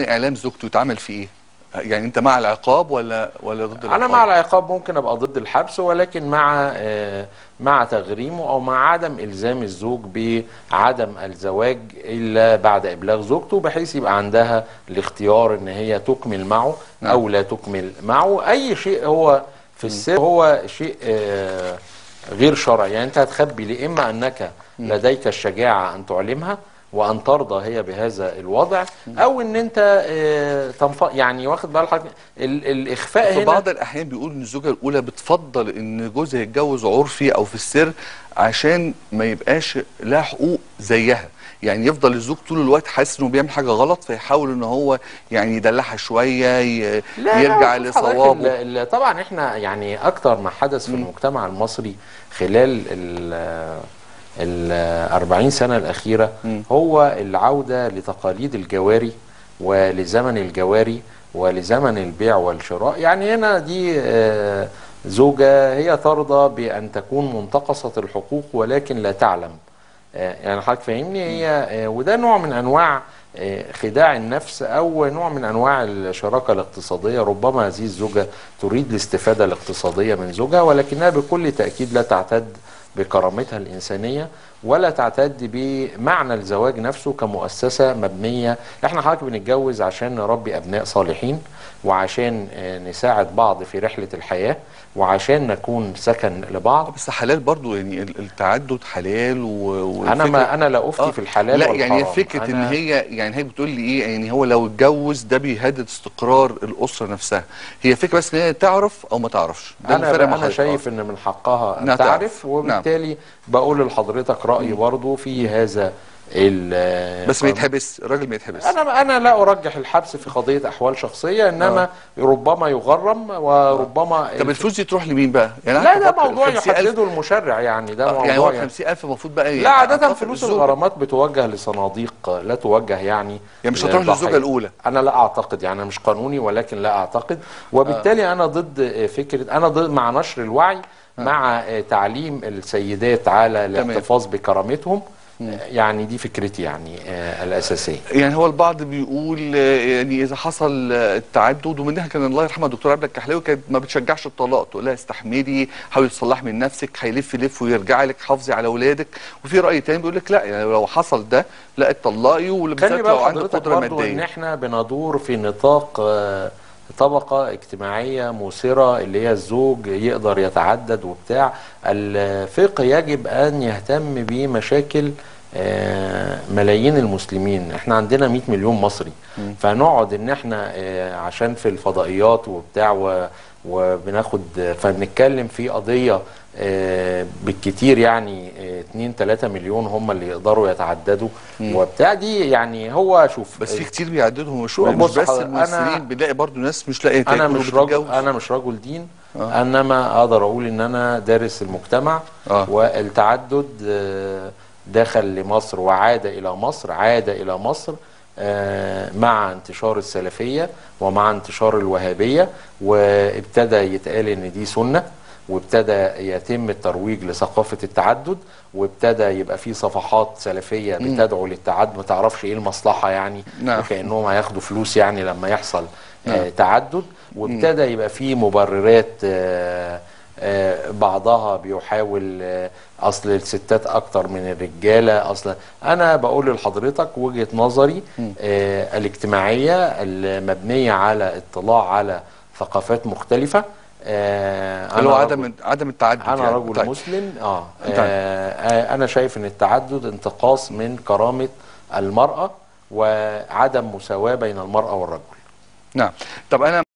إعلام زوجته يتعمل فيه إيه؟ يعني أنت مع العقاب ولا ولا ضد العقاب؟ أنا مع العقاب ممكن أبقى ضد الحبس ولكن مع آه، مع تغريمه أو مع عدم إلزام الزوج بعدم الزواج إلا بعد إبلاغ زوجته بحيث يبقى عندها الاختيار إن هي تكمل معه أو لا تكمل معه. أي شيء هو في السر هو شيء آه، غير شرعي. يعني أنت هتخبي ليه؟ إما أنك لديك الشجاعة أن تعلمها وأن ترضى هي بهذا الوضع أو إن أنت آه، تنف... يعني واخد بال حضرتك ال- الإخفاء في هنا بعض الأحيان بيقول إن الزوجة الأولى بتفضل إن جوزها يتجوز عرفي أو في السر عشان ما يبقاش لها حقوق زيها. يعني يفضل الزوج طول الوقت حاسس إنه بيعمل حاجة غلط فيحاول إن هو يعني يدلعها شوية ي... لا يرجع لصوابه. طبعا إحنا يعني أكتر ما حدث في المجتمع المصري خلال ال ال 40 سنة الأخيرة هو العودة لتقاليد الجواري ولزمن الجواري ولزمن البيع والشراء. يعني هنا دي آه، زوجة هي ترضى بأن تكون منتقصة الحقوق ولكن لا تعلم. آه، يعني حضرتك فاهمني؟ هي آه، وده نوع من أنواع آه، خداع النفس أو نوع من أنواع الشراكة الاقتصادية. ربما هذه الزوجة تريد الاستفادة الاقتصادية من زوجها ولكنها بكل تأكيد لا تعتد بكرامتها الإنسانية ولا تعتد بمعنى الزواج نفسه كمؤسسة مبنية إحنا حضرتك بنتجوز عشان نربي أبناء صالحين وعشان آه، نساعد بعض في رحلة الحياة وعشان نكون سكن لبعض بس حلال برضو يعني ال- التعدد حلال و... أنا والفكرة- ما أنا لا أفتي آه. في الحلال لا والحرام يعني فكرة إن أنا- هي يعني هي بتقول لي إيه يعني هو لو اتجوز ده بيهدد استقرار الأسرة نفسها هي فكرة بس إن هي تعرف أو ما تعرفش ده أنا أنا حضرتك. شايف إن من حقها ان تعرف تعرف. وبالتالي بقول لحضرتك رايي برضو في هذا ال- بس ما. يتحبس الراجل ما يتحبس أنا أنا لا أرجح الحبس في قضية أحوال شخصية إنما ربما يغرم وربما طب الفلوس دي تروح لمين بقى؟ يعني لا ده موضوع 50,000 يحدده المشرع يعني ده آه، موضوع يعني هو يعني 50000 المفروض بقى لا أعتقد فلوس. الغرامات بتوجه لصناديق لا توجه يعني يعني مش هتروح للضحية. للزوجة الأولى. أنا لا أعتقد يعني أنا مش قانوني ولكن لا أعتقد وبالتالي أنا ضد فكرة أنا ضد مع نشر الوعي مع تعليم السيدات على الاحتفاظ بكرامتهم. يعني دي فكرتي يعني آه، الأساسية. يعني هو البعض بيقول آه، يعني إذا حصل آه، التعدد ومنها كان الله يرحمها الدكتور عبله الكحلاوي كانت ما بتشجعش الطلاق تقول لها استحملي حاولي تصلحي من نفسك هيلف يلف ويرجع لك حافظي على أولادك. وفي رأي تاني بيقول لك لا يعني لو حصل ده لا اتطلقي وبالذات خلي لو عندك قدرة برضو إن مادية. إحنا بندور في نطاق آه، طبقة اجتماعية مثيرة اللي هي الزوج يقدر يتعدد وبتاع. الفقه يجب أن يهتم بمشاكل ملايين المسلمين. إحنا عندنا 100 مليون مصري. فنقعد إن إحنا آه، عشان في الفضائيات وبتاع وبناخد فبنتكلم في قضية آه، بالكتير يعني 2 3 مليون هم اللي يقدروا يتعددوا وبتاع. دي يعني هو شوف بس في كتير بيعددهم. مش بس الممثلين بنلاقي برضو ناس مش لاقية أنا مش رجل. أنا مش رجل دين. انما أقدر أقول إن أنا دارس المجتمع آه. والتعدد آه، دخل لمصر وعاد إلى مصر عاد إلى مصر آه، مع انتشار السلفية ومع انتشار الوهابية وابتدى يتقال إن دي سنة وابتدى يتم الترويج لثقافة التعدد وابتدى يبقى في صفحات سلفية بتدعو للتعدد. ما تعرفش إيه المصلحة يعني نعم. كانهم هياخدوا فلوس يعني لما يحصل آه تعدد. وابتدى يبقى في مبررات آه بعضها بيحاول آه أصل الستات أكتر من الرجالة أصل أنا بقول لحضرتك وجهة نظري آه الاجتماعية المبنية على اطلاع على ثقافات مختلفة آه اللي هو عدم عدم التعدد أنا يعني. رجل طيب. مسلم آه. طيب. آه, آه أنا شايف إن التعدد انتقاص من كرامة المرأة وعدم مساواة بين المرأة والرجل نعم طب أنا